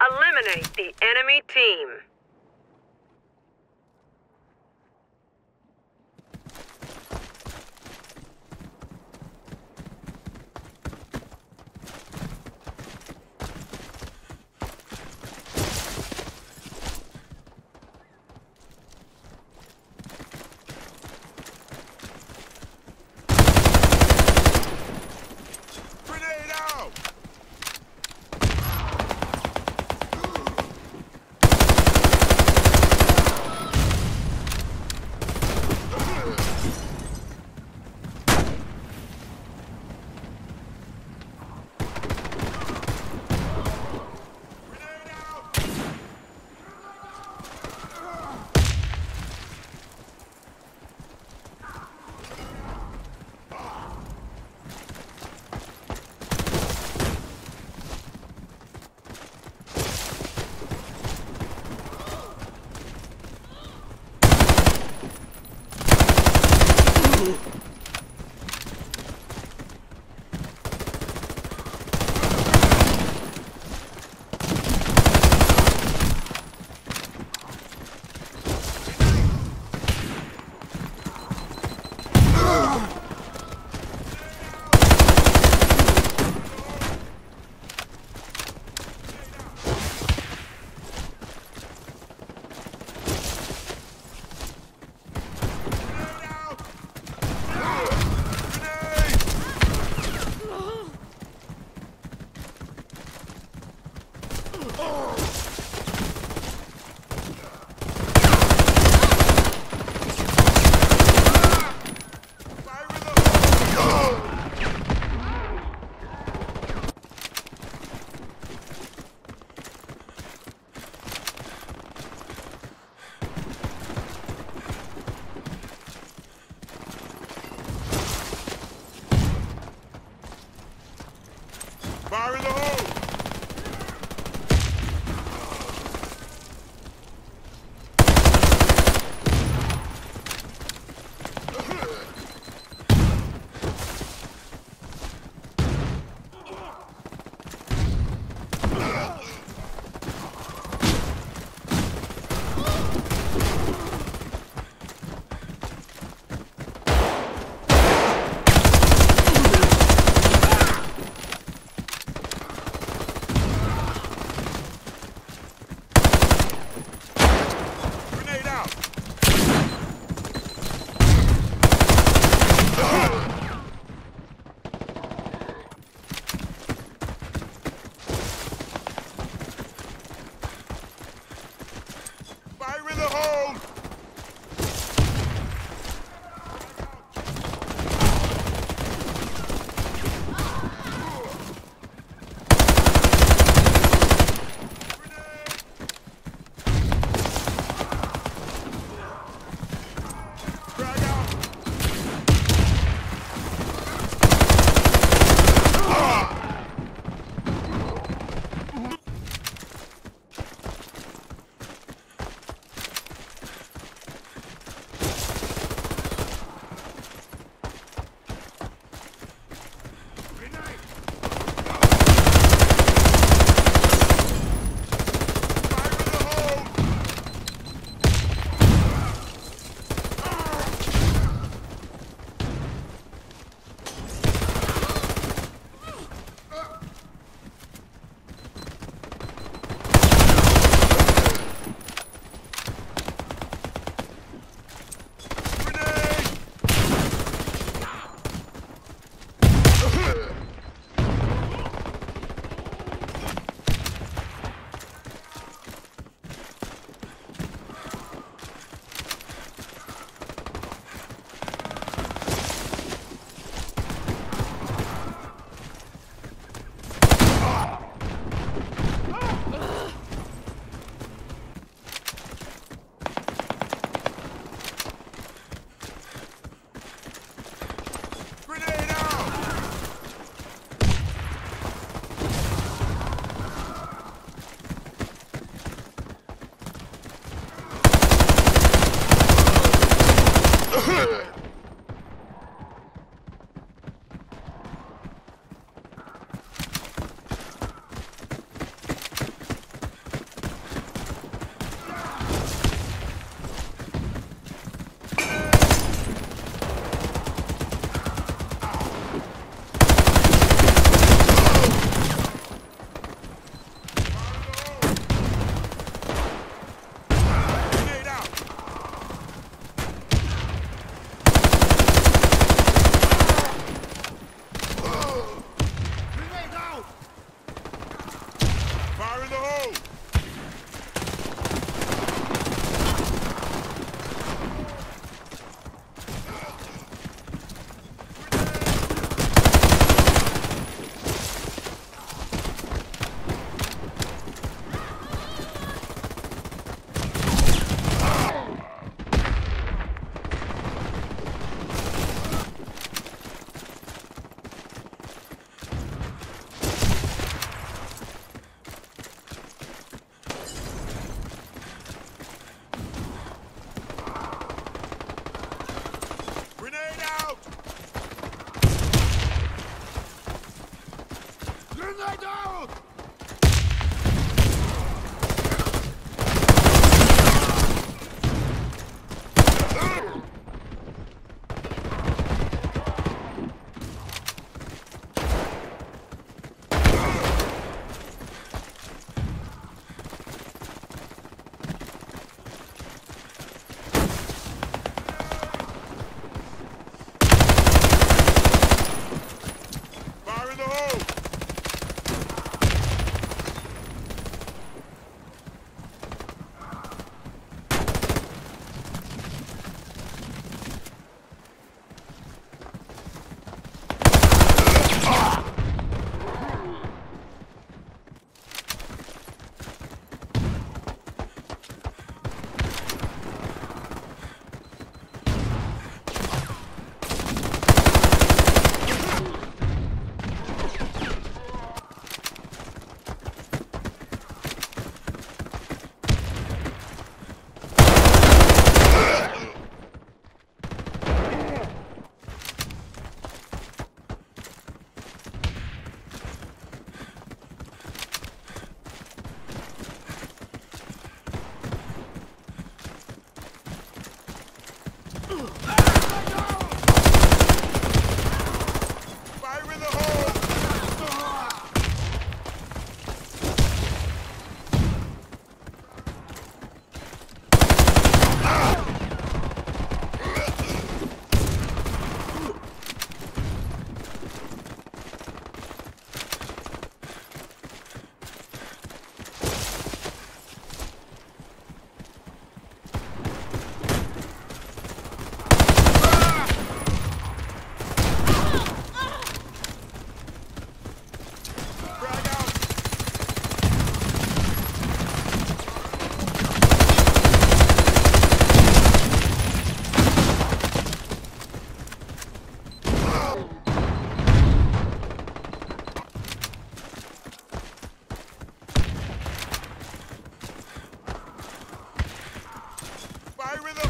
Eliminate the enemy team. Grenade Fire in the Fire in the